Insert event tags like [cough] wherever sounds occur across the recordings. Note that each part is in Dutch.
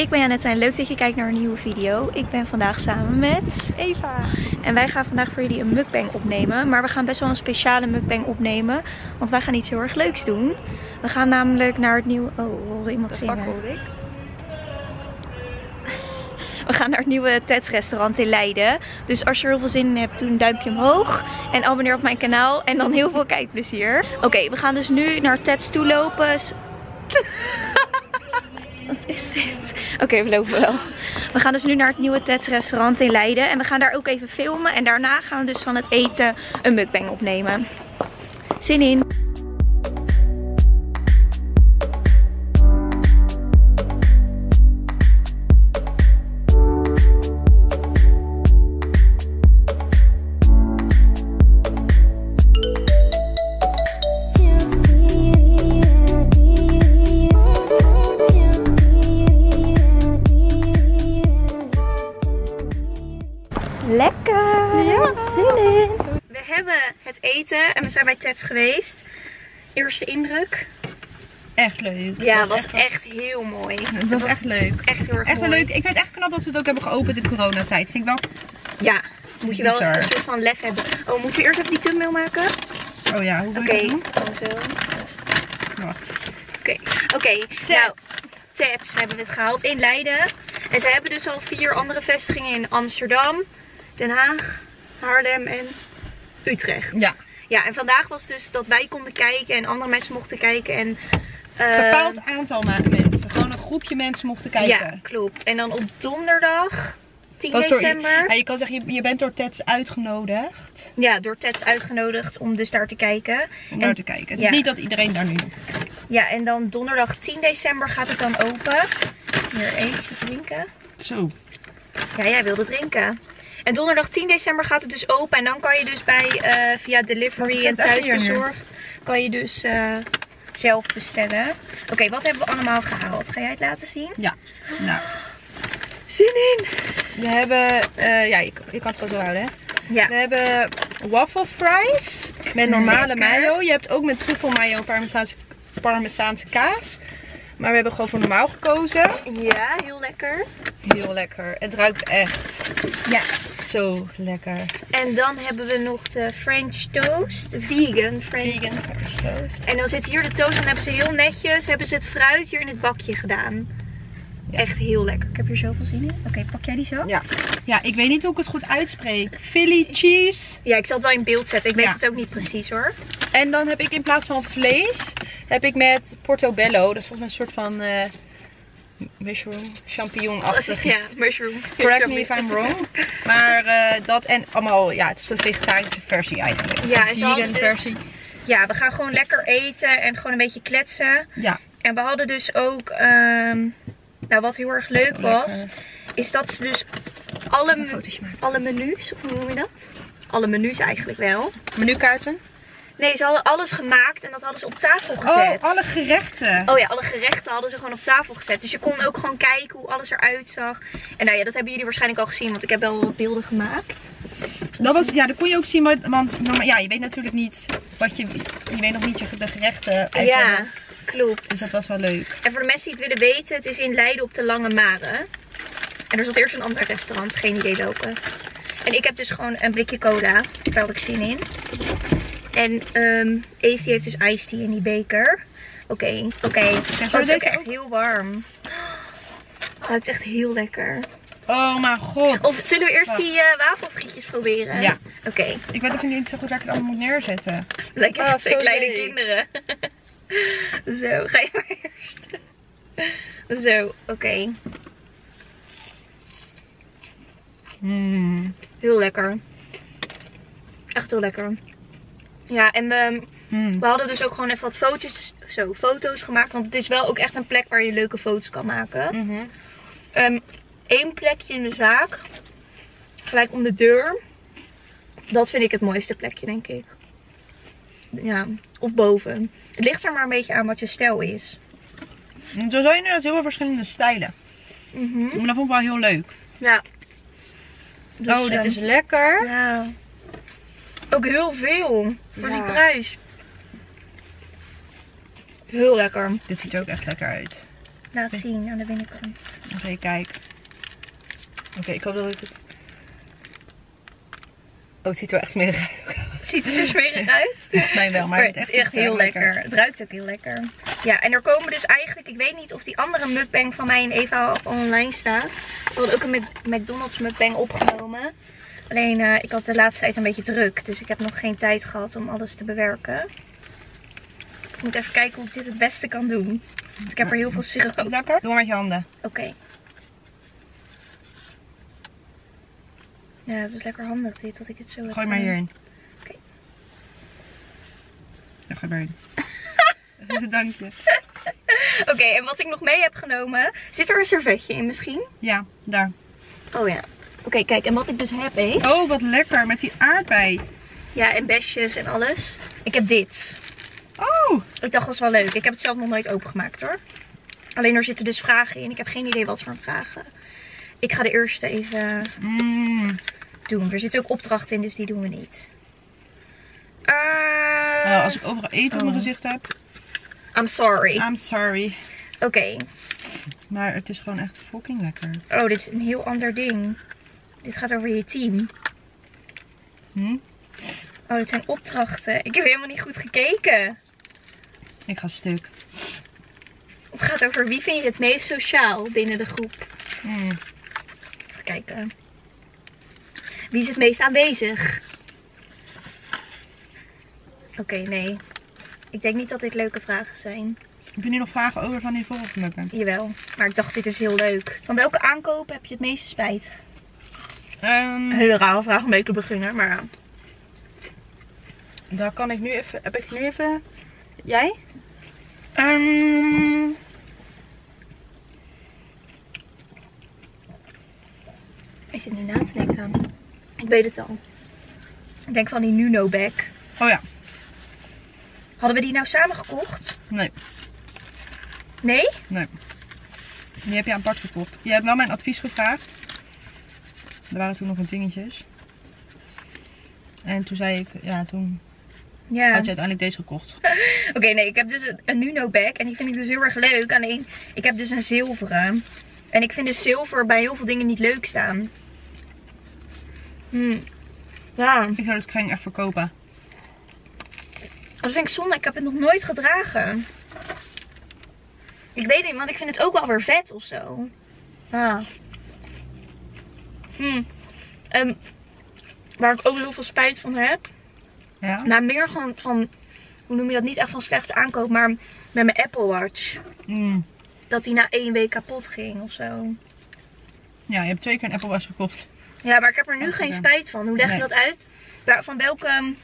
ik ben Janette en leuk dat je kijkt naar een nieuwe video. Ik ben vandaag samen met Eva. en wij gaan vandaag voor jullie een mukbang opnemen. Maar we gaan best wel een speciale mukbang opnemen, want wij gaan iets heel erg leuks doen. We gaan namelijk naar het nieuwe... Oh, horen iemand Fuck zingen. hoor ik. [laughs] We gaan naar het nieuwe Teds restaurant in Leiden. Dus als je er heel veel zin in hebt, doe een duimpje omhoog. En abonneer op mijn kanaal. En dan heel veel kijkplezier. Oké, we gaan dus nu naar Teds toe lopen. Wat is dit? Oké, we lopen wel. We gaan dus nu naar het nieuwe Teds restaurant in Leiden. En we gaan daar ook even filmen. En daarna gaan we dus van het eten een mukbang opnemen. Zin in. Lekker! Ja. Zin in! We hebben het eten en we zijn bij Teds geweest. Eerste indruk. Echt leuk. Ja, Dat was echt heel mooi. Het was echt leuk. echt heel erg Echt mooi. leuk. Ik vind het echt knap dat ze het ook hebben geopend in coronatijd. Vind ik wel. Ja, moet je wel Bizar. een soort van lef hebben. Oh, moeten we eerst even die thumbnail maken? Oké, Oh ja, hoe wil je dat gewoon zo. Wacht. Oké, oké. Nou, Teds hebben we het gehaald in Leiden. En ze hebben dus al vier andere vestigingen in Amsterdam, Den Haag, Haarlem en Utrecht. Ja. Ja, en vandaag was dus dat wij konden kijken en andere mensen mochten kijken. En, Een eh, bepaald aantal mensen. Gewoon een groepje mensen mochten kijken. Ja, klopt. En dan op donderdag, 10 Was door- december. Ja, je kan zeggen, je, je bent door Teds uitgenodigd Ja, door Teds uitgenodigd om dus daar te kijken. om daar En- te kijken. Het ja. is niet dat iedereen daar nu Ja, en dan donderdag 10 december gaat het dan open. Hier eentje drinken. Zo. Ja, jij wilde drinken. En donderdag 10 december gaat het dus open. En dan kan je dus bij eh, via delivery en thuisbezorgd kan je dus eh, zelf bestellen. Oké, wat hebben we allemaal gehaald? Ga jij het laten zien? Ja. Nou. Zin in! We hebben, eh, ja, je, je kan het gewoon zo houden hè. Ja. We hebben waffle fries met normale Lekker. mayo. Je hebt ook met truffel mayo parmezaanse, parmezaanse kaas. Maar we hebben gewoon voor normaal gekozen. Ja, heel lekker. Heel lekker. Het ruikt echt Ja. zo lekker. En dan hebben we nog de French toast. Vegan French Vegan French toast. En dan zit hier de toast en hebben ze heel netjes hebben ze het fruit hier in het bakje gedaan. Echt heel lekker. Ik heb hier zoveel zin in. Oké, pak jij die zo? Ja. ja, ik weet niet hoe ik het goed uitspreek. Philly cheese. Ja, ik zal het wel in beeld zetten. Ik weet Ja. het ook niet precies hoor. En dan heb ik in plaats van vlees, heb ik met portobello. Dat is volgens mij een soort van eh mushroom, champignon-achtig. Ja, mushroom. Correct me if I'm wrong. Maar eh, dat en allemaal, ja, het is de vegetarische versie eigenlijk. Ja, de hadden vegan dus- versie. Ja, we gaan gewoon lekker eten en gewoon een beetje kletsen. Ja, En we hadden dus ook, ehm, nou wat heel erg leuk was, lekker. is dat ze dus alle, alle menus, of hoe noem je dat? Alle menus eigenlijk wel. Menukaarten. Nee, ze hadden alles gemaakt en dat hadden ze op tafel Oh, gezet. alle gerechten. Oh ja, alle gerechten hadden ze gewoon op tafel gezet. Dus je kon ook gewoon kijken hoe alles eruit zag. En nou ja, dat hebben jullie waarschijnlijk al gezien, want ik heb wel wat beelden gemaakt. Dat was, ja, dat kon je ook zien, want, ja, je weet natuurlijk niet wat je, je weet nog niet je, de gerechten uit Ja. Klopt. Dus dat was wel leuk. En voor de mensen die het willen weten, het is in Leiden op de Lange Mare. En er zat eerst een ander restaurant, geen idee welke. En ik heb dus gewoon een blikje cola. Daar had ik zin in. En ehm Eve die heeft dus iced tea in die beker. Oké, oké. het is ook echt ook- heel warm. Het ruikt echt heel lekker. Oh mijn god. Of zullen we eerst die eh, wafelfrietjes proberen? Ja. Oké, Ik weet ook niet zo goed waar ik het allemaal moet neerzetten. lekker Ah, twee kleine leuk. kinderen. [laughs] [laughs] Zo, ga je maar eerst. Zo, oké. Mm. Heel lekker. Echt heel lekker. Ja, en we, Mm. we hadden dus ook gewoon even wat foto's, zo, foto's gemaakt. Want het is wel ook echt een plek waar je leuke foto's kan maken. Mhm. Eén plekje in de zaak. Gelijk om de deur. Dat vind ik het mooiste plekje, denk ik. Ja, of boven. Het ligt er maar een beetje aan wat je stijl is. En Zo zijn inderdaad heel veel verschillende stijlen. Mhm. Maar dat vond ik wel heel leuk. Ja. Dus, oh, dit ehm, is lekker. Ja. Ook heel veel. Voor die prijs. Heel lekker. Dit ziet er ook echt lekker uit. laat zien aan de binnenkant. Oké, kijk. Oké, ik hoop dat ik het... Oh, het ziet er wel echt smerig uit. Ziet het er smerig [laughs] uit? Volgens mij wel, maar, Maar het het is echt heel lekker. Het ruikt ook heel lekker. Ja, en er komen dus eigenlijk, ik weet niet of die andere mukbang van mij en Eva al online staat. Ze hadden ook een Mc- McDonald's mukbang opgenomen. Alleen eh, ik had de laatste tijd een beetje druk, dus ik heb nog geen tijd gehad om alles te bewerken. Ik moet even kijken hoe ik dit het beste kan doen. Want ik heb er heel veel siroop. Oké. Lekker? Doe maar met je handen. Ja, het is lekker handig dit, dat ik het zo heb Gooi maar hierin. Oké. Ja, gooi maar in. [laughs] Dank je. Oké, en wat ik nog mee heb genomen. Zit er een servetje in misschien? Ja, daar. Oh ja. Oké, kijk, en wat ik dus heb, hé. Oh, wat lekker. Met die aardbei. Ja, en besjes en alles. Ik heb dit. Oh, Ik dacht, dat is wel leuk. Ik heb het zelf nog nooit opengemaakt hoor. Alleen er zitten dus vragen in. Ik heb geen idee wat voor vragen. Ik ga de eerste even mm. Doen. Er zitten ook opdrachten in, dus die doen we niet. Eh, Oh, als ik overal eten op mijn Oh. gezicht heb. I'm sorry. I'm sorry. Oké. Maar het is gewoon echt fucking lekker. Oh, dit is een heel ander ding. Dit gaat over je team. Hm? Oh, dit zijn opdrachten. Ik heb helemaal niet goed gekeken. Ik ga stuk. Het gaat over wie vind je het meest sociaal binnen de groep. Mm. Even kijken. Wie is het meest aanwezig? Oké, nee. Ik denk niet dat dit leuke vragen zijn. Heb je nu nog vragen over van die mukken? Jawel. Maar ik dacht, dit is heel leuk. Van welke aankopen heb je het meeste spijt? Ehm, Een hele rare vraag om mee te beginnen, maar ja. daar kan ik nu even. Heb ik nu even. Jij? Ehm, Ik zit nu na te denken. Ik weet het al. Ik denk van die Nuno bag. Oh ja. Hadden we die nou samen gekocht? Nee, Nee? nee. Die heb je apart gekocht. Je hebt wel mijn advies gevraagd. Er waren toen nog wat dingetjes. En toen zei ik, ja, toen Ja. had je uiteindelijk deze gekocht. [laughs] Oké, nee, ik heb dus een, een Nuno bag en die vind ik dus heel erg leuk. Alleen, ik heb dus een zilveren. En ik vind dus zilver bij heel veel dingen niet leuk staan. Hmm. Ja, Ik zou het kring echt verkopen. dat vind ik zonde. Ik heb het nog nooit gedragen. Ik weet niet, want ik vind het ook wel weer vet of zo. Hmm. Ehm, waar ik ook heel veel spijt van heb. Ja? Nou, meer gewoon van, hoe noem je dat? Niet echt van slechte aankoop, maar met mijn Apple Watch. Mm. Dat die na één week kapot ging of zo. Ja, je hebt twee keer een Apple Watch gekocht. Ja, maar ik heb er nu geen spijt van. Hoe leg je Nee. dat uit? Waar, van welke...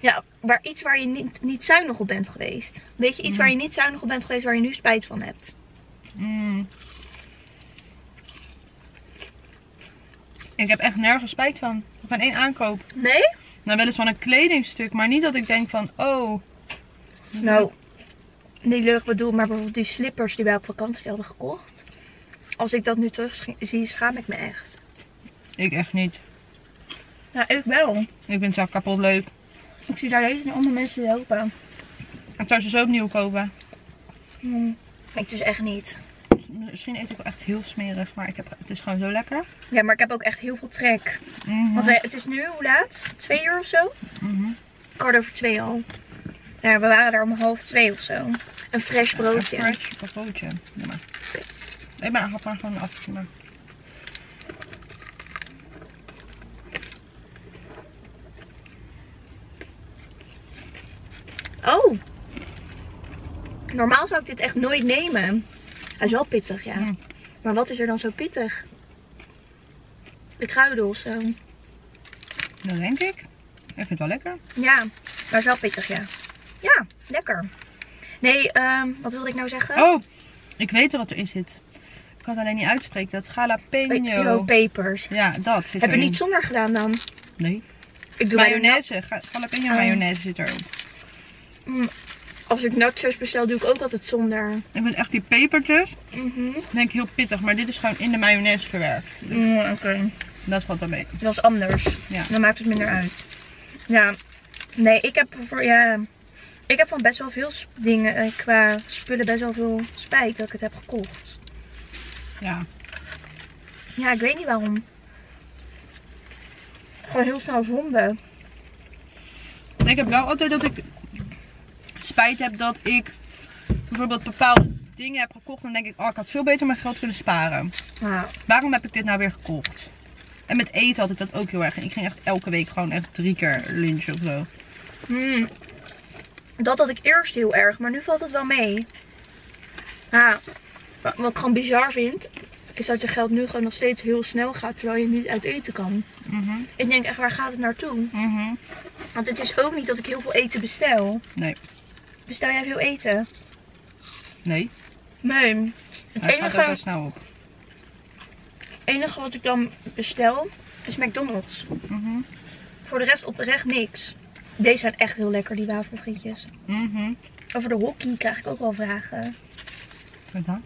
Ja, waar, iets waar je niet, niet zuinig op bent geweest. Weet je, iets Mm. waar je niet zuinig op bent geweest, waar je nu spijt van hebt. Mm. Ik heb echt nergens spijt van. Van één aankoop. Nee? Nou, wel eens van een kledingstuk, maar niet dat ik denk van, oh. Nou, niet lullig bedoeld, maar bijvoorbeeld die slippers die wij op vakantie hadden gekocht. Als ik dat nu terug zie, schaam ik me echt. Ik echt niet. Ja, ik wel. Ik vind ze kapot leuk. Ik zie daar deze andere mensen lopen. Ik zou ze zo opnieuw kopen. Hmm. Ik dus echt niet. Misschien eet ik wel echt heel smerig, maar ik heb, het is gewoon zo lekker. Ja, maar ik heb ook echt heel veel trek. Mhm. Want wij, het is nu, hoe laat? Twee uur of zo? Kwart over twee al. Ja, we waren er om half twee of zo. Een fresh broodje. Een fresh broodje. Doe maar. Nee, maar had maar gewoon af. Maar. Oh. Normaal zou ik dit echt nooit nemen. Hij is wel pittig, ja. Maar wat is er dan zo pittig? De kruiden of zo. Dat denk ik. Ik vind het wel lekker. Ja, maar het is wel pittig, ja. Ja, lekker. Nee, ehm, wat wilde ik nou zeggen? Oh, ik weet al wat erin zit. Ik kan het alleen niet uitspreken. Dat jalapeno. Pepers. Ja, dat zit Heb je niet zonder gedaan dan? Nee. Ik doe Mayonaise. Jalapeno Oh. mayonaise zit erop. Mm, Als ik nachos bestel, doe ik ook altijd zonder. Ik vind echt die pepertjes. Mhm. Denk ik heel pittig. Maar dit is gewoon in de mayonaise verwerkt. Dus Mm, Oké. dat valt dan mee. Dat is anders. Ja. Dan maakt het minder uit. Ja. Nee, ik heb voor ja. Ik heb van best wel veel dingen eh, qua spullen best wel veel spijt dat ik het heb gekocht. Ja. Ja, ik weet niet waarom. Gewoon heel snel zonde. Ik heb wel altijd dat ik spijt heb dat ik bijvoorbeeld bepaalde dingen heb gekocht. Dan denk ik, oh, ik had veel beter mijn geld kunnen sparen. Ja. Waarom heb ik dit nou weer gekocht? En met eten had ik dat ook heel erg. Ik ging echt elke week gewoon echt drie keer lunchen of zo. Hmm. Dat had ik eerst heel erg, maar nu valt het wel mee. Ja, wat ik gewoon bizar vind, is dat je geld nu gewoon nog steeds heel snel gaat, terwijl je niet uit eten kan. Mhm. Ik denk echt, waar gaat het naartoe? Mhm. Want het is ook niet dat ik heel veel eten bestel. Nee. Bestel jij veel eten? Nee. Nee. Het Hij gaat wel enige, snel op. enige wat ik dan bestel is McDonald's. Mhm. Voor de rest oprecht niks. Deze zijn echt heel lekker, die wafelfrietjes. Mhm. Over de hockey krijg ik ook wel vragen. Wat dan?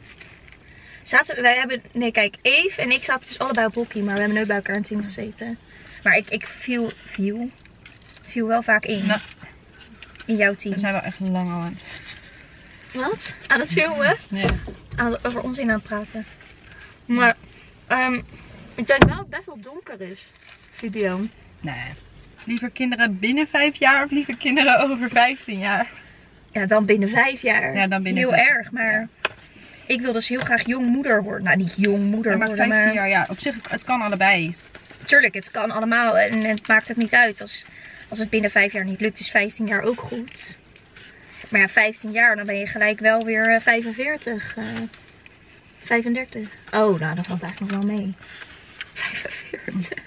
Zaten, wij hebben, nee kijk, Eve en ik zaten dus allebei op hockey, maar we hebben nooit bij elkaar in het team gezeten. Maar ik, ik viel, viel, viel wel vaak in. Nou. In jouw team. We zijn wel echt lang al aan het... Wat? Aan het filmen? Nee. Aan het, over onzin aan het praten. Maar, ehm ik denk wel het best wel donker is. Video. Nee. Liever kinderen binnen vijf jaar of liever kinderen [laughs] over 15 jaar? Ja, dan binnen vijf jaar. Ja, dan binnen Heel vijf- erg, maar ik wil dus heel graag jong moeder worden. Nou, niet jong moeder Ja, maar worden, 15 maar... jaar, ja. Op zich, het kan allebei. Tuurlijk, het kan allemaal en het maakt ook niet uit. Als, als het binnen vijf jaar niet lukt, is 15 jaar ook goed. Maar ja, 15 jaar, dan ben je gelijk wel weer eh, 45. eh 35. Oh, nou, dat valt eigenlijk nog wel mee. [laughs] 45.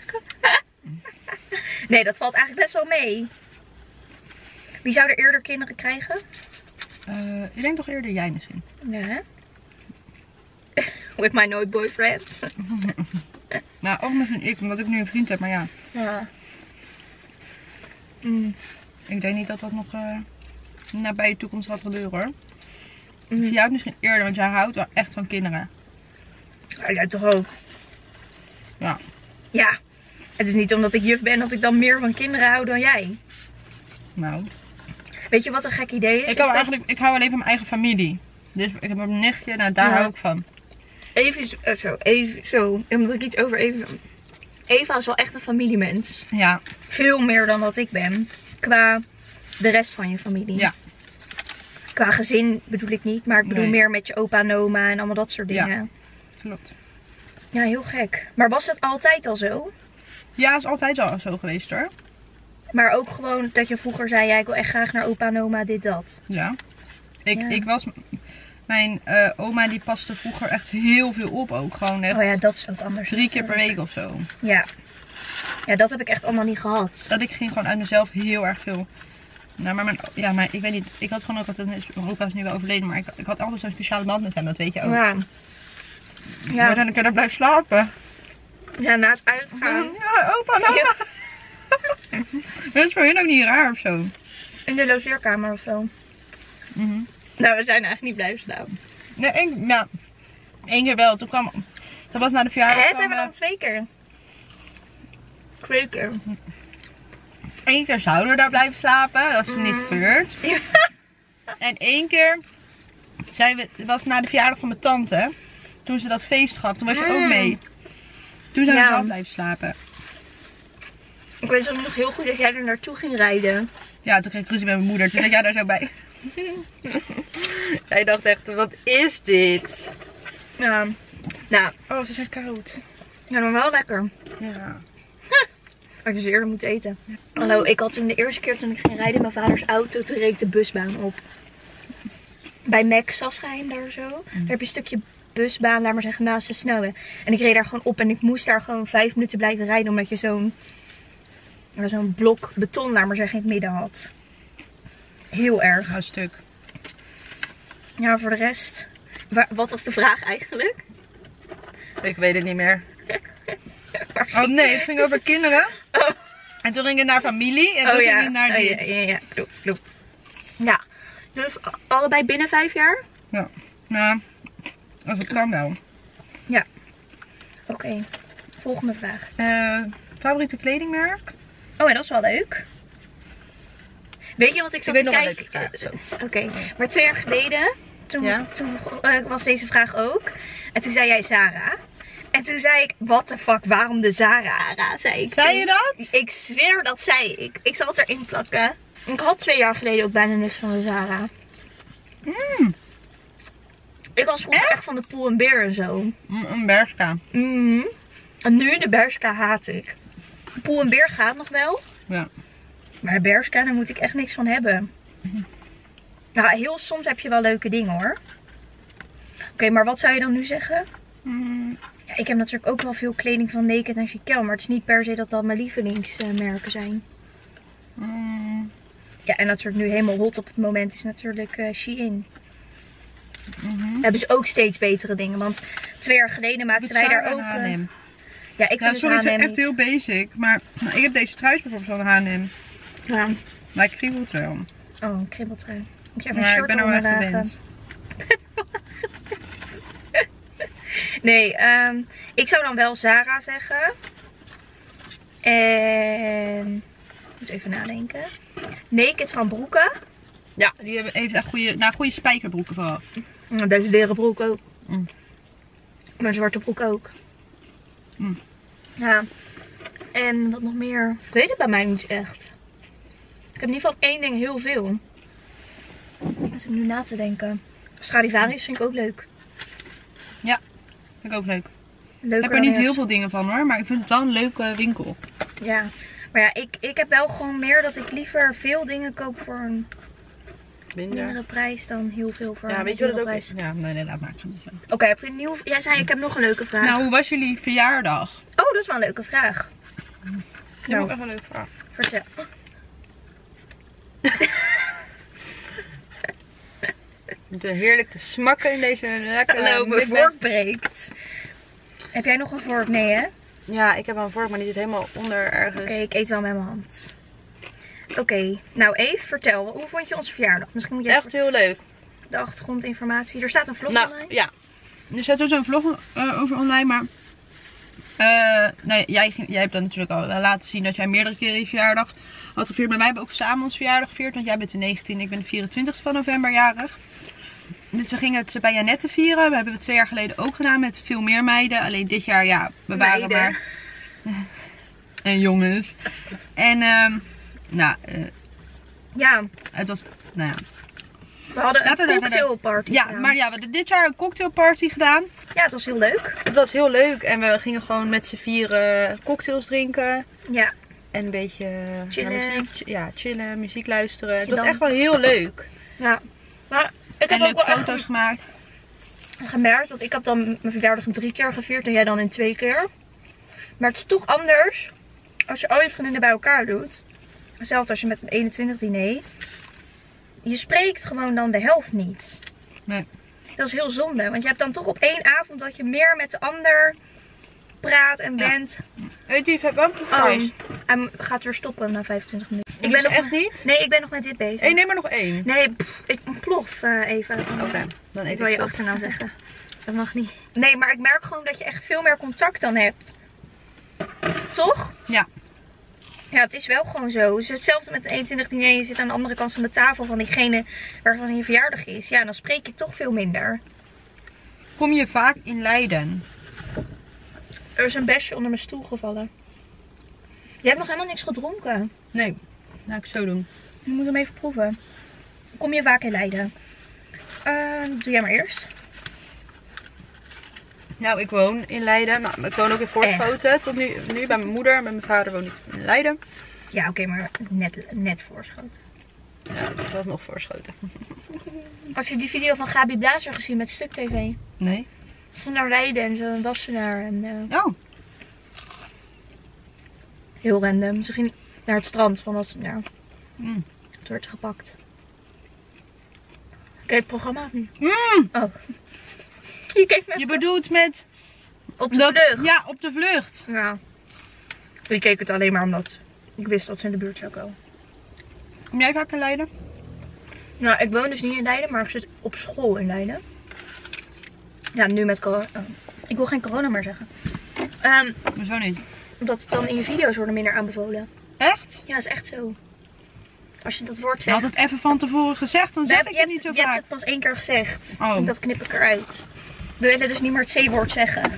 [laughs] nee, dat valt eigenlijk best wel mee. Wie zou er eerder kinderen krijgen? Eh, ik denk toch eerder jij misschien. Ja, hè? [laughs] With my nooit boyfriend. Nou, of misschien ik, omdat ik nu een vriend heb. Maar ja, Ja. Mm, ik denk niet dat dat nog eh nabij de toekomst gaat gebeuren hoor. mm. Zie jij het misschien eerder, want jij houdt wel echt van kinderen. Ja, jij toch ook? Ja. Ja. Het is niet omdat ik juf ben dat ik dan meer van kinderen hou dan jij. Nou. Weet je wat een gek idee is? Ik, Is hou dat eigenlijk, ik hou alleen van mijn eigen familie. Dus ik heb een nichtje, nou daar Ja. hou ik van. Is... eh, zo, Eva, zo. Omdat ik iets over Eva... Eva is wel echt een familiemens. Ja, Veel meer dan dat ik ben. Qua de rest van je familie. Ja. Qua gezin bedoel ik niet. Maar ik bedoel Nee. meer met je opa en oma en allemaal dat soort Ja. dingen. klopt. Ja, heel gek. Maar was het altijd al zo? Ja, is altijd wel zo geweest hoor. Maar ook gewoon dat je vroeger zei... Ja, ik wil echt graag naar opa en oma, dit, dat. Ja. Ik, Ja. ik was... Mijn eh, oma die paste vroeger echt heel veel op ook. Gewoon Oh ja, dat is ook anders. drie keer per week of zo. Ja. Ja, dat heb ik echt allemaal niet gehad. Dat ik ging gewoon uit mezelf heel erg veel. Nou, maar mijn, ja, maar ik weet niet. Ik had gewoon ook altijd. Mijn opa is nu wel overleden, maar ik, ik had altijd zo'n speciale band met hem. Dat weet je ook. Ja. Maar Ja, dan kan ik blijven slapen. ja, na het uitgaan. Ja, opa. Ja, [laughs] Dat is voor hun ook niet raar of zo. in de logeerkamer of zo. Mhm. Nou, we zijn eigenlijk niet blijven staan. Nee, één, ja. Eén keer wel. Toen kwam. Dat was na de verjaardag. Hè, zijn we eh, dan twee keer? Twee keer. Eén keer zouden we daar blijven slapen. Dat is niet Mm. gebeurd. Ja. [laughs] En één keer zijn we, het was na de verjaardag van mijn tante. Toen ze dat feest gaf, toen was je ook Mm. mee. Toen zijn we wel blijven slapen. Ik weet ook nog heel goed dat jij er naartoe ging rijden. Ja, toen kreeg ik ruzie met mijn moeder. Toen zat jij daar zo bij. [laughs] Jij dacht echt, wat is dit? Ja. Nou, Oh, ze zijn koud. ja, maar wel lekker. Ja. [laughs] Had je ze eerder moeten eten. Hallo, ik had toen de eerste keer toen ik ging rijden in mijn vaders auto, toen reed ik de busbaan op. Bij Mac Sasgeheim daar zo. Daar heb je een stukje busbaan, laat maar zeggen, naast de snelweg. En ik reed daar gewoon op en ik moest daar gewoon vijf minuten blijven rijden, omdat je zo'n zo'n blok beton, laat maar zeggen, in het midden had. Heel erg. Een stuk. Ja, voor de rest. wa- wat was de vraag eigenlijk? Ik weet het niet meer. [laughs] Oh nee, het ging over kinderen. Oh. En toen ging het naar familie. En toen ging het naar Oh, dit. ja, ja, ja, klopt, klopt. Ja, dus allebei binnen vijf jaar? Nou, als het kan wel. Oké, volgende vraag. Eh, favoriete kledingmerk? Oh, en dat is wel leuk. Weet je wat ik Ik zat weet te nog wel kijken? Oké, maar twee jaar geleden, toen, Ja? toen eh, was deze vraag ook. En toen zei jij Zara. En toen zei ik, what the fuck, waarom de Zara? Zei ik. Zei je dat? Ik zweer, dat zei ik. Ik zal het erin plakken. Ik had twee jaar geleden ook bijna niks van de Zara. Mm. Ik was vroeger echt van de Poel en Beer en zo. Mm, Een Bershka. Mhm. En nu de Bershka haat ik. Poel en Beer gaat nog wel. Ja. Maar de Bershka, daar moet ik echt niks van hebben. Nou, heel soms heb je wel leuke dingen hoor. Oké, maar wat zou je dan nu zeggen? Mm, Ja, ik heb natuurlijk ook wel veel kleding van Naked en Chiquel. Maar het is niet per se dat dat mijn lievelingsmerken zijn. mm, Ja, en natuurlijk nu helemaal hot op het moment is natuurlijk eh Shein. mhm. Hebben ze ook steeds betere dingen. Want twee jaar geleden maakten wij daar ook... H&M. ja, ik Ja, vind sorry, het het is H&M echt heel basic. Maar nou, ik heb deze truis bijvoorbeeld van H&M. Ja. Maar ik kriebelt wel. Oh, een kribbeltrui. Moet je even een Maar ik short ben er wel onder echt dragen. gewend. [laughs] Nee, ehm, ik zou dan wel Zara zeggen. En... Ik moet even nadenken. Naked van broeken. Ja, die hebben, heeft echt goede, nou, goede spijkerbroeken vooral. Mm, Deze leren broek ook. Mm. Mijn zwarte broek ook. Mm. Ja. En wat nog meer? Ik weet het bij mij niet echt. Ik heb in ieder geval één ding heel veel. Ik zit nu na te denken. Stradivarius vind ik ook leuk. Vind ik ook leuk. Ik heb er niet heel veel dingen van hoor, maar ik vind het wel een leuke winkel. Ja. Maar ja, ik, ik heb wel gewoon meer dat ik liever veel dingen koop voor een mindere prijs dan heel veel voor Ja, een weet je wat het ook prijs. is? Ja, nee, nee, laat maar. Ik niet. Oké, heb je een nieuw... Jij zei, ik heb nog een leuke vraag. Nou, hoe was jullie verjaardag? Oh, dat is wel een leuke vraag. Dat is Nou. ook echt een leuke vraag. Vertel. Het is heerlijk te smakken in deze lekkere [laughs] Hallo, mijn vork breekt. Heb jij nog een vork? Nee, hè? Oké, Ja, ik heb een vork, maar die zit helemaal onder ergens. ik eet wel met mijn hand. Oké, nou Eve, vertel. Hoe vond je onze verjaardag? Misschien moet je Echt heel leuk. de achtergrondinformatie. Er staat een vlog Nou, online. ja. Er staat sowieso een vlog eh, over online, maar... eh, nee, jij, jij hebt dan natuurlijk al laten zien dat jij meerdere keren je verjaardag had gevierd. Maar wij hebben ook samen ons verjaardag gevierd. Want jij bent de 19 ik ben de 24 van november jarig. Dus we gingen het bij Janette vieren. We hebben het twee jaar geleden ook gedaan met veel meer meiden. Alleen dit jaar, ja, we waren Meiden. maar... [laughs] en jongens. En, ehm nou, eh, Ja, het was... Nou ja, we hadden een cocktailparty ja, gedaan. maar ja, we hadden dit jaar een cocktailparty gedaan. Ja, het was heel leuk. Het was heel leuk en we gingen gewoon met z'n vieren cocktails drinken. Ja, En een beetje Chillen. naar muziek, ja, chillen, muziek luisteren. Het was dan- echt wel heel leuk. ja. Maar ik En heb ook foto's gemaakt. gemerkt, want ik heb dan mijn verjaardag drie keer gevierd en jij dan in twee keer. Maar het is toch anders als je al je vriendinnen bij elkaar doet. Zelfs als je met een 21 diner. Je spreekt gewoon dan de helft niet. Nee. Dat is heel zonde, want je hebt dan toch op één avond dat je meer met de ander praat en bent. Etief, heb ook Oh, thuis. hij gaat weer stoppen na 25 minuten. Ik ben echt niet. Nee, ik ben nog met dit bezig. Eén, neem maar nog één. Nee, pff, ik eh, even. Oké, dan Ik eet wil ik je zo. achternaam zeggen. Dat mag niet. Nee, maar ik merk gewoon dat je echt veel meer contact dan hebt. Toch? Ja. Ja, het is wel gewoon zo. Hetzelfde met een 21 diner. Je zit aan de andere kant van de tafel van diegene waarvan je verjaardag is. Ja, dan spreek je toch veel minder. Kom je vaak in Leiden? Er is een besje onder mijn stoel gevallen. Je hebt nog helemaal niks gedronken. Nee. Nou, ik zo doen. Je moet hem even proeven. Kom je vaak in Leiden? Eh, doe jij maar eerst. Nou, ik woon in Leiden. Maar ik woon ook in Voorschoten. Tot nu, nu bij mijn moeder. Met mijn vader woon ik in Leiden. Ja, oké, maar net, net voorschoten. Ja, het was nog Voorschoten. Had je die video van Gabi Blazer gezien met Stuk TV? Nee. Ging naar Leiden en ze was ze naar. En, eh, Oh. heel random. Ze ging naar het strand van was. Ja, Mm. toen werd ze gepakt. Kijk het programma of niet? Mm. Oh. Je keek met Je bedoelt met... op de dat- vlucht. Ja, op de vlucht. Ja. Ik keek het alleen maar omdat ik wist dat ze in de buurt zou komen. Kom jij vaak in Leiden? Nou, ik woon dus niet in Leiden, maar ik zit op school in Leiden. Ja, nu met corona. oh. Ik wil geen corona meer zeggen. Ehm, Hoezo niet? omdat het dan in je video's worden minder aanbevolen. Echt? Ja, is echt zo. Als je dat woord Je had zegt. het even van tevoren gezegd, dan zeg ik het niet zo je hebt vaak. het pas één keer gezegd. Oh. En Dat knip ik eruit. We willen dus niet meer het C-woord zeggen.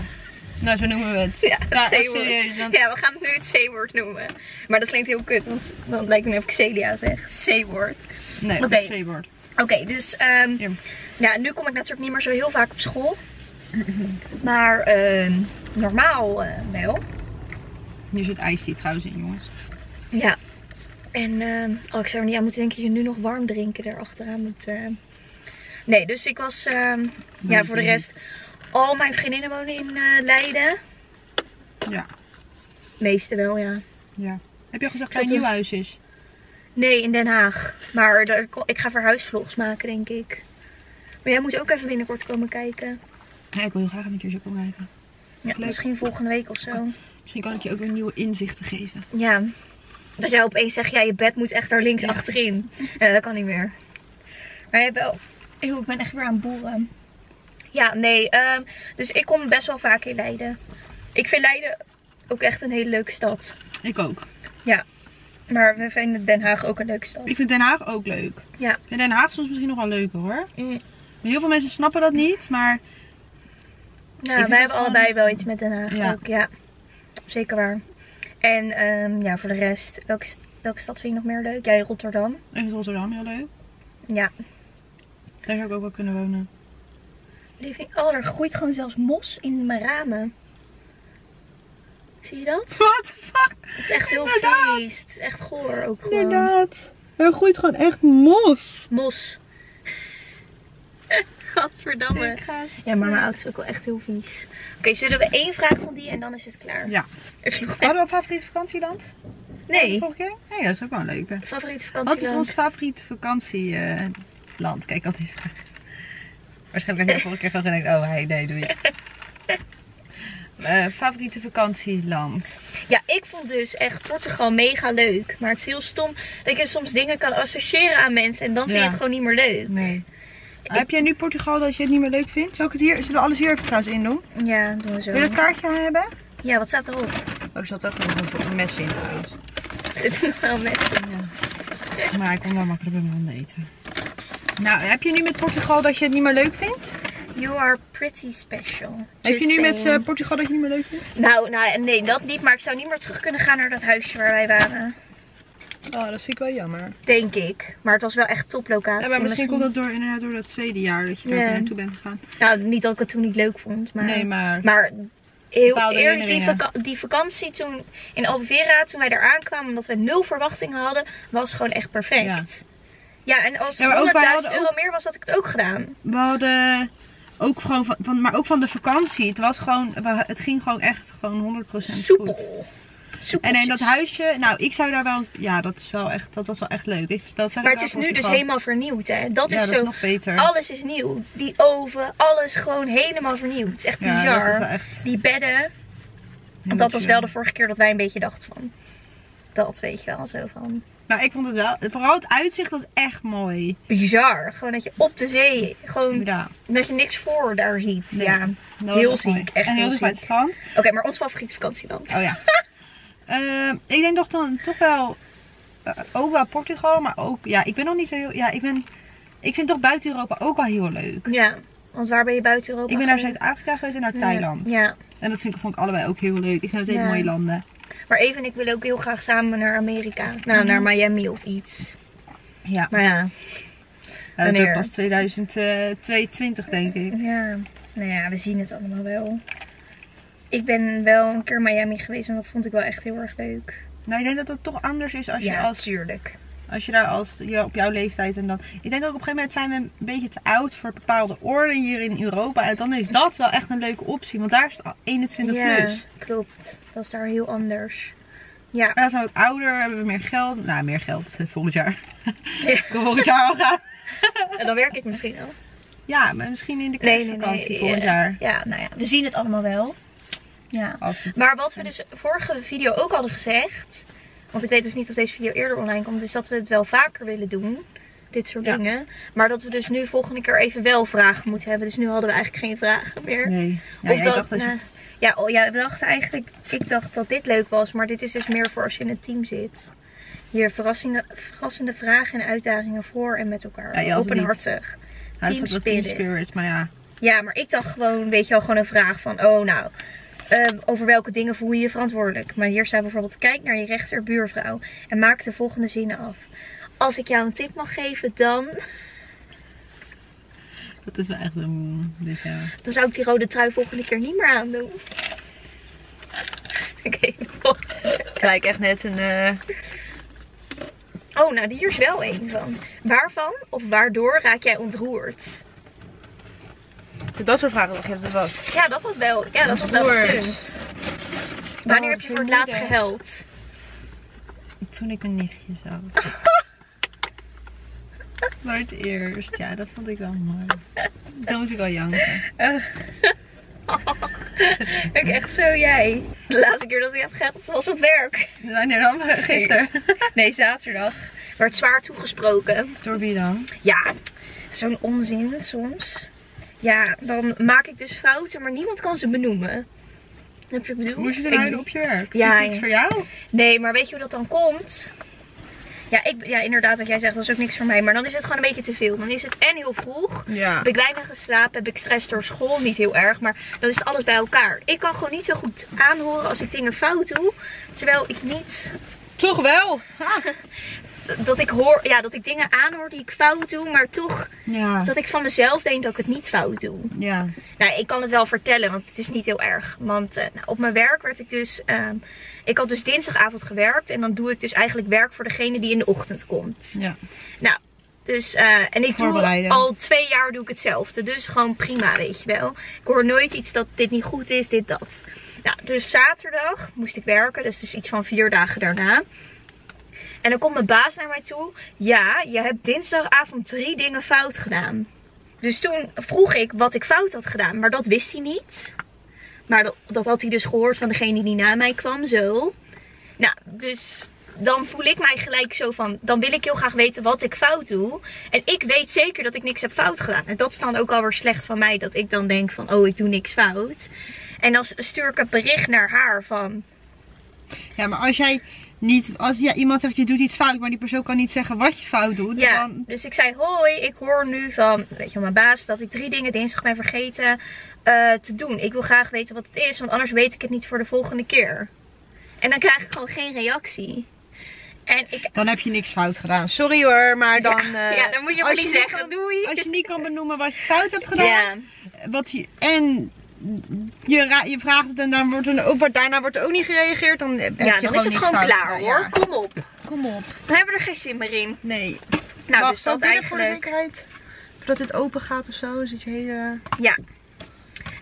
Nou, zo noemen we het. Ja, Ja, het echt C-woord. serieus. want- Ja, we gaan het nu het C-woord noemen. Maar dat klinkt heel kut, want dan lijkt het net of ik Celia zeg. C-woord. Nee, het C-woord. Oké, dus ehm, Ja. Ja, nu kom ik natuurlijk niet meer zo heel vaak op school. Maar ehm, normaal eh, wel. Hier zit ijsthee trouwens in, jongens. Ja. En ehm, oh, ik zou er niet aan moeten denken je nu nog warm drinken erachteraan moet. eh. Nee, dus ik was ehm, ja, voor de rest. Al mijn vriendinnen wonen in eh, Leiden. Ja. Meeste wel, ja. ja. Heb je al gezegd dat het een er- nieuw huis is? Nee, in Den Haag. Maar daar, ik ga verhuisvlogs maken, denk ik. Maar jij moet ook even binnenkort komen kijken. Ja, ik wil heel graag een keertje komen kijken. Ja, Leuk. misschien volgende week of zo. Misschien kan ik je ook weer nieuwe inzichten geven. Ja. Dat jij opeens zegt, ja, je bed moet echt daar links Ja. achterin. Ja, dat kan niet meer. Maar je hebt wel... Eeuw, ik ben echt weer aan het boeren. Ja, nee. ehm, dus ik kom best wel vaak in Leiden. Ik vind Leiden ook echt een hele leuke stad. Ik ook. Maar we vinden Den Haag ook een leuke stad. Ik vind Den Haag ook leuk. Ja. Ik vind Den Haag soms misschien nog wel leuker hoor. Mm. Heel veel mensen snappen dat niet, maar Ja, vind wij hebben allebei wel iets met Den Haag Ja. ook. Ja, zeker waar. En ehm, ja, voor de rest, welke, welke stad vind je nog meer leuk? Jij Rotterdam. ik vind Rotterdam heel leuk. Ja. Daar zou ik ook wel kunnen wonen. Living, oh, er groeit gewoon zelfs mos in mijn ramen. Zie je dat? [laughs] What the fuck? Het is echt heel Inderdaad. vies. Het is echt goor ook gewoon. Inderdaad. Er groeit gewoon echt mos. Mos. Gadverdamme. ga Ja, maar mijn auto is ook wel echt heel vies. Oké, zullen we één vraag van die en dan is het klaar? Ja. Ik sloeg Hadden we een favoriet vakantieland? Nee. Vorige keer? Nee, dat is ook wel een leuke. Favoriete Wat vakantie is ons favoriet vakantieland? Kijk, dat is. Waarschijnlijk heb je de vorige keer gewoon gedacht, oh hey, nee, doe je. [laughs] Eh, favoriete vakantieland? Ja, ik vond dus echt Portugal mega leuk. Maar het is heel stom dat je soms dingen kan associëren aan mensen en dan vind je Ja. het gewoon niet meer leuk. Nee. Heb jij nu Portugal dat je het niet meer leuk vindt? Zal ik het hier, zullen we alles hier even trouwens in doen? Ja, doen we zo. Wil je dat kaartje hebben? Ja, wat staat erop? Oh, er zat wel gewoon een mes in trouwens. Zit er nog wel met? Ja. Maar ik kon wel makkelijk bij mijn handen eten. Nou, heb je nu met Portugal dat je het niet meer leuk vindt? You are pretty special. heb je nu met eh, Portugal dat je het niet meer leuk vindt? Nou, nou, nee, dat niet. Maar ik zou niet meer terug kunnen gaan naar dat huisje waar wij waren. Oh, dat vind ik wel jammer. Denk ik. Maar het was wel echt toplocatie. Ja, maar misschien komt dat door, inderdaad door dat tweede jaar dat je daar Ja. naartoe bent gegaan. Nou, niet dat ik het toen niet leuk vond. Maar... Nee, maar... Maar heel eerlijk, die, vaka- die vakantie toen in Albufeira, toen wij daar aankwamen, omdat we nul verwachtingen hadden, was gewoon echt perfect. Ja, en als Ja, het ook wij 100.000 hadden euro meer was, had ik het ook gedaan. We hadden ook gewoon van, maar ook van de vakantie. Het was gewoon, het ging gewoon echt gewoon 100% goed. En in dat huisje, nou, ik zou daar wel, ja, dat is wel echt, dat was wel echt leuk. Ik, dat Maar het is nu dus helemaal vernieuwd, hè. Dat ja, is dat zo... is nog beter. Alles is nieuw. Die oven, alles gewoon helemaal vernieuwd. Het is echt ja, bizar. dat is wel echt. Die bedden. Want dat was wel de vorige keer dat wij een beetje dachten van... Dat weet je wel, zo van... Nou, ik vond het wel, vooral het uitzicht was echt mooi. Bizar. Gewoon dat je op de zee... Gewoon Ja, dat je niks voor daar ziet. Nee. Ja. Heel was mooi. ziek, echt En heel heel ziek. Oké, maar ons favoriete vakantieland. Oh ja. [laughs] Ehm, ik denk toch dan toch wel, eh, ook wel Portugal, maar ook, ja, ik ben nog niet zo heel, ja, ik ben, ik vind toch buiten Europa ook wel heel leuk. Ja, want waar ben je buiten Europa Ik ben naar? Zuid-Afrika geweest en naar Ja. Thailand. Ja, En dat vind ik, vond ik allebei ook heel leuk. Ik vind het hele Ja. mooie landen. maar Eve en ik willen ook heel graag samen naar Amerika. Nou, Mhm. naar Miami of iets. Ja. Maar ja, Ja, dat wordt pas 2022 denk ik. ja, nou ja, we zien het allemaal wel. Ik ben wel een keer Miami geweest en dat vond ik wel echt heel erg leuk. Nou, ik denk dat het toch anders is als je, ja, als, tuurlijk. als je daar als je op jouw leeftijd en dan. Ik denk ook op een gegeven moment zijn we een beetje te oud voor bepaalde orden hier in Europa. En dan is dat wel echt een leuke optie. Want daar is het al 21 ja, plus. klopt. Dat is daar heel anders. Ja, En dan zijn we ook ouder, hebben we meer geld. Nou, meer geld eh, volgend jaar. Ja. [laughs] Ik volgend jaar al gaan. [laughs] en dan werk ik misschien al. Ja, maar misschien in de Nee, nee, kerstvakantie nee. volgend ja. jaar. Ja, nou ja, we zien het allemaal wel. Ja. Het- Maar wat we dus vorige video ook hadden gezegd. Want ik weet dus niet of deze video eerder online komt. Is dat we het wel vaker willen doen. Dit soort Ja. dingen. Maar dat we dus nu volgende keer even wel vragen moeten hebben. Dus nu hadden we eigenlijk geen vragen meer. Nee. Ja, of dat, dacht dat je- nou, ja, oh, ja, we dachten eigenlijk. Ik dacht dat dit leuk was. Maar dit is dus meer voor als je in een team zit. Hier verrassende vragen en uitdagingen voor en met elkaar. Ja. Openhartig. Team Team Spirit. Maar ja. Ja, maar ik dacht gewoon, weet je wel, gewoon een vraag van, oh nou, ehm, over welke dingen voel je je verantwoordelijk? Maar hier staat bijvoorbeeld, kijk naar je rechterbuurvrouw en maak de volgende zinnen af. Als ik jou een tip mag geven, dan, Dat is wel echt een... Dit, ja. dan zou ik die rode trui volgende keer niet meer aandoen. Oké, volgende. Kijk, echt net een... eh, Oh, nou, hier is wel één van. Waarvan of waardoor raak jij ontroerd? Dat soort vragen dacht je dat het was. Ja, dat was wel, ja, dat was wel gekund. Wanneer heb je voor het laatst gehuild? Toen ik mijn nichtje zag. [laughs] Voor het eerst. Ja, dat vond ik wel mooi. Toen moest ik wel janken. [laughs] Ik echt zo jij. De laatste keer dat ik heb gehuild was op werk. Wanneer dan? [laughs] Gisteren. Nee, zaterdag. Werd zwaar toegesproken. Door wie dan? Ja, zo'n onzin soms. Ja, dan maak ik dus fouten, maar niemand kan ze benoemen. Heb je bedoeld? Ik- dan huilen op je werk? Ja, Is niks ja. voor jou? Nee, maar weet je hoe dat dan komt? Ja, ik, ja, inderdaad, wat jij zegt, dat is ook niks voor mij. Maar dan is het gewoon een beetje te veel. Dan is het en heel vroeg. Ja. Heb ik weinig geslapen, heb ik stress door school, niet heel erg, maar dan is het alles bij elkaar. Ik kan gewoon niet zo goed aanhoren als ik dingen fout doe, terwijl ik niet Toch wel? [laughs] dat ik hoor, ja, dat ik dingen aanhoor die ik fout doe, maar toch Ja. dat ik van mezelf denk dat ik het niet fout doe. Ja. Nou, ik kan het wel vertellen, want het is niet heel erg. Want eh, nou, op mijn werk werd ik dus, ehm, ik had dus dinsdagavond gewerkt en dan doe ik dus eigenlijk werk voor degene die in de ochtend komt. Ja. Nou, dus, eh, en ik doe al twee jaar doe ik hetzelfde. Dus gewoon prima, weet je wel. Ik hoor nooit iets dat dit niet goed is, dit, dat. Nou, dus zaterdag moest ik werken. Dus, dus iets van vier dagen daarna. En dan komt mijn baas naar mij toe. Ja, je hebt dinsdagavond drie dingen fout gedaan. Dus toen vroeg ik wat ik fout had gedaan. Maar dat wist hij niet. Maar dat, had hij dus gehoord van degene die na mij kwam. Zo. Nou, dus dan voel ik mij gelijk zo van. Dan wil ik heel graag weten wat ik fout doe. En ik weet zeker dat ik niks heb fout gedaan. En dat is dan ook alweer slecht van mij. Dat ik dan denk van. Oh, ik doe niks fout. En dan stuur ik een bericht naar haar van. Ja, maar als jij niet, als ja, iemand zegt je doet iets fout, maar die persoon kan niet zeggen wat je fout doet, Ja, dan... dus ik zei hoi, ik hoor nu van, weet je, mijn baas dat ik drie dingen dinsdag ben vergeten eh, te doen. Ik wil graag weten wat het is, want anders weet ik het niet voor de volgende keer. En dan krijg ik gewoon geen reactie. En ik, Dan heb je niks fout gedaan. Sorry hoor, maar dan... eh, [laughs] ja, dan moet je maar niet niet zeggen, kan- doei. Als je niet kan benoemen wat je fout hebt gedaan, Ja, wat je, en je, je vraagt het en dan wordt er ook, daarna wordt er ook niet gereageerd, dan, ja dan is het gewoon fout klaar hoor. Ja. Kom op. Kom op. Dan hebben we er geen zin meer in. Nee. Nou, Wacht, dus dat dit voor de eigenlijk. zekerheid? Voordat dit open gaat of zo, zit je hele... Ja.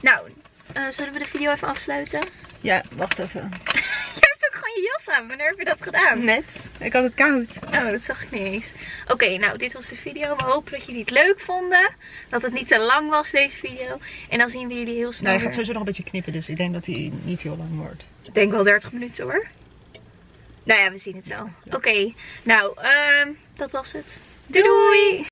Nou, eh, zullen we de video even afsluiten? Ja, wacht even. [laughs] Gewoon je jas aan. Wanneer heb je dat gedaan? Net. Ik had het koud. Oh, dat zag ik niet eens. Oké, nou, dit was de video. We hopen dat jullie het leuk vonden. Dat het niet te lang was, deze video. En dan zien we jullie heel snel Nou, je weer. gaat sowieso nog een beetje knippen, dus ik denk dat hij niet heel lang wordt. Ik denk wel 30 minuten hoor. Nou ja, we zien het wel. Oké, nou, ehm, dat was het. doei. doei.